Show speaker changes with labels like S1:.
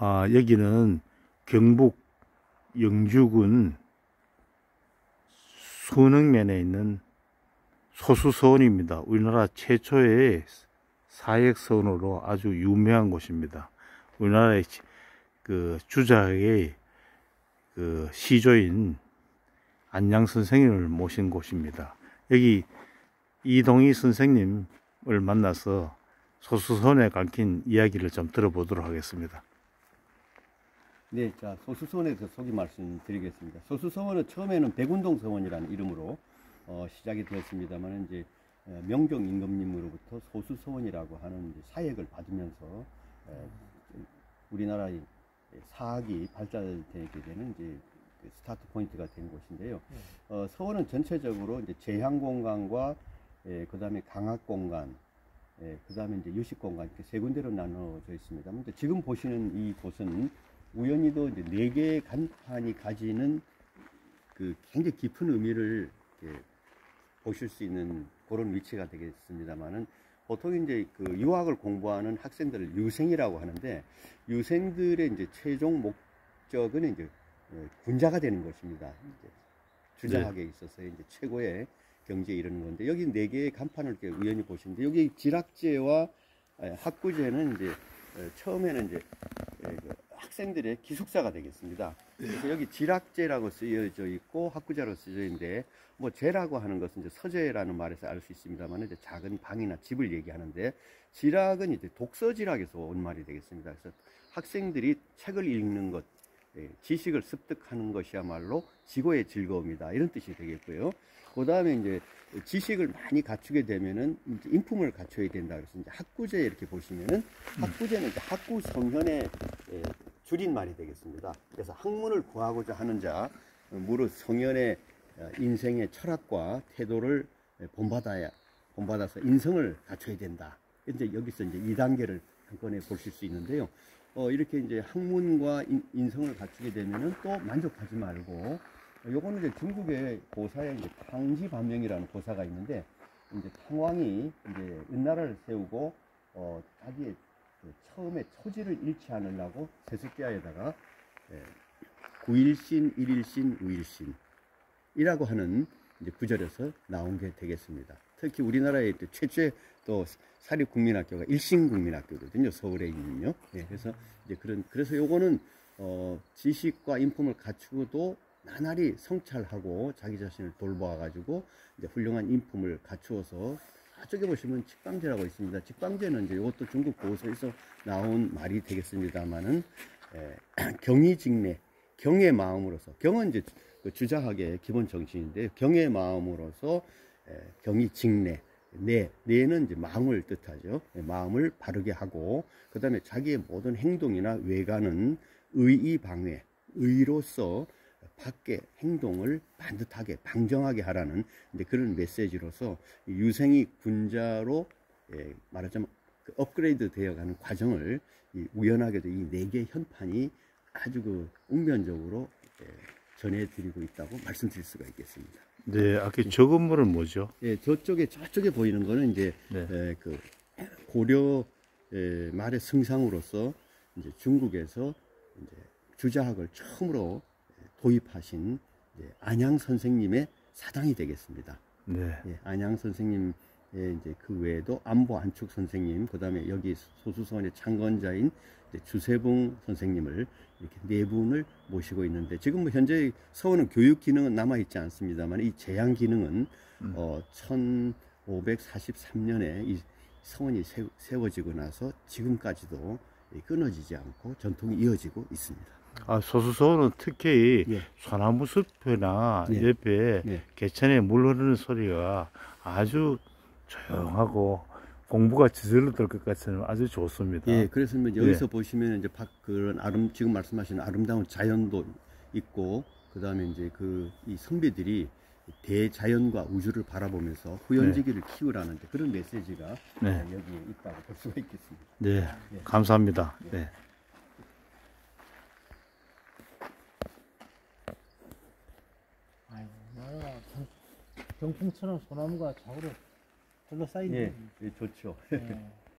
S1: 아, 여기는 경북 영주군 순흥면에 있는 소수서원입니다. 우리나라 최초의 사역서원으로 아주 유명한 곳입니다. 우리나라의 그 주작의 그 시조인 안양 선생님을 모신 곳입니다. 여기 이동희 선생님을 만나서 소수서원에 관한 이야기를 좀 들어보도록 하겠습니다.
S2: 네, 자 소수서원에서 소개 말씀드리겠습니다. 소수서원은 처음에는 백운동 서원이라는 이름으로 어, 시작이 되었습니다만 이제 어, 명종 임금님으로부터 소수서원이라고 하는 사액을 받으면서 에, 우리나라의 사학이 발달되게 되는 이제 그 start point가 된 곳인데요. 어, 서원은 전체적으로 이제 제향 공간과 예, 그다음에 강학 공간, 예, 그다음에 이제 유식 공간 이렇게 세 군데로 나눠져 있습니다. 근데 지금 보시는 이 곳은 우연히도 이제 네 개의 간판이 가지는 그 굉장히 깊은 의미를 이렇게 보실 수 있는 그런 위치가 되겠습니다만은 보통 이제 그 유학을 공부하는 학생들을 유생이라고 하는데 유생들의 이제 최종 목적은 이제 어, 군자가 되는 것입니다. 이제 주장하게 있어서 이제 최고의 경지에 이르는 건데 여기 네 개의 간판을 이렇게 우연히 보시는데 여기 지락제와 에, 학구제는 이제 에, 처음에는 이제 에, 그 학생들의 기숙사가 되겠습니다. 그래서 여기 지락제라고 쓰여져 있고 학구제로 쓰여져 있는데 뭐 제라고 하는 것은 이제 서재라는 말에서 알 수 있습니다만 이제 작은 방이나 집을 얘기하는데 지락은 이제 독서지락에서 온 말이 되겠습니다. 그래서 학생들이 책을 읽는 것, 예, 지식을 습득하는 것이야말로 지고의 즐거움이다 이런 뜻이 되겠고요. 그 다음에 이제 지식을 많이 갖추게 되면은 이제 인품을 갖춰야 된다. 그래서 이제 학구제 이렇게 보시면은 학구제는 이제 학구 성현의 예, 줄인 말이 되겠습니다. 그래서 학문을 구하고자 하는 자, 어, 무릇 성현의 어, 인생의 철학과 태도를 예, 본받아야 본받아서 인성을 갖춰야 된다. 이제 여기서 이제 2단계를 한꺼번에 보실 수 있는데요. 어, 이렇게 이제 학문과 인, 인성을 갖추게 되면은 또 만족하지 말고 요거는 이제 중국의 고사에 이제 탕지 반명이라는 고사가 있는데 이제 탕왕이 이제 은나라를 세우고 어 자기의 그 처음에 초지를 잃지 않으려고 세습대하에다가 예, 구일신, 일일신, 우일신이라고 하는 이제 구절에서 나온 게 되겠습니다. 특히 우리나라의 또 최초의 또 사립 국민학교가 일신 국민학교거든요. 서울에 있는요. 예, 그래서 이제 그런 그래서 요거는 어 지식과 인품을 갖추고도 나날이 성찰하고 자기 자신을 돌보아가지고 이제 훌륭한 인품을 갖추어서 저쪽에 보시면 직방제라고 있습니다. 직방제는 이제 이것도 중국 보호서에서 나온 말이 되겠습니다만은 경의직내 경의 마음으로서 경은 이제 그 주자학의 기본 정신인데 경의 마음으로서 에, 경의직내 내 내는 이제 마음을 뜻하죠. 예, 마음을 바르게 하고 그 다음에 자기의 모든 행동이나 외관은 의의 방해 의로서 밖에 행동을 반듯하게 방정하게 하라는 그런 메시지로서 유생이 군자로 예, 말하자면 그 업그레이드 되어가는 과정을 우연하게도 이 네 개의 현판이 아주 그 운면적으로 예, 전해드리고 있다고 말씀드릴 수가 있겠습니다.
S1: 네, 아까 저 건물은 뭐죠?
S2: 예, 저쪽에 저쪽에 보이는 거는 이제
S1: 네.
S2: 예, 그 고려 예, 말의 승상으로서 이제 중국에서 이제 주자학을 처음으로 도입하신 이제 안양 선생님의 사당이 되겠습니다.
S1: 네.
S2: 예, 안양 선생님의 이제 그 외에도 안보 안축 선생님, 그 다음에 여기 소수서원의 창건자인 이제 주세봉 선생님을 이렇게 네 분을 모시고 있는데 지금 뭐 현재 서원은 교육 기능은 남아 있지 않습니다만 이 제양 기능은
S1: 음.
S2: 어 1543년에 이 서원이 세워지고 나서 지금까지도 끊어지지 않고 전통이 이어지고 있습니다.
S1: 아, 소수서원은 특히
S2: 예.
S1: 소나무 숲이나
S2: 예.
S1: 옆에
S2: 예.
S1: 개천에 물 흐르는 소리가 아주 조용하고 공부가 저절로 될 것 같은 아주 좋습니다.
S2: 예, 그래서 뭐
S1: 예.
S2: 여기서 보시면 이제 밖 그런 아름 지금 말씀하신 아름다운 자연도 있고 그다음에 이제 그 이 선비들이 대자연과 우주를 바라보면서 후연지기를 키우라는 이제 그런 메시지가
S1: 네.
S2: 어, 여기에 있다고 볼 수가 있겠습니다.
S1: 네,
S2: 예.
S1: 감사합니다. 네.
S3: 아이고, 나라 병풍처럼 소나무가 좌우로 둘러싸이네.
S2: 예, 예, 좋죠.
S3: 예.